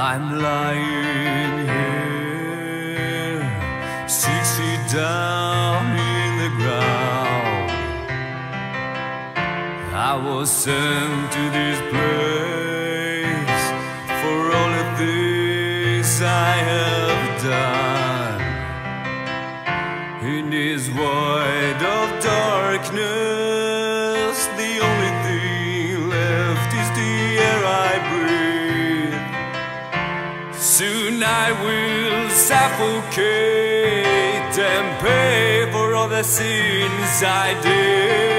I'm lying here, six feet down in the ground. I was sent to this place I will suffocate and pay for all the sins I did.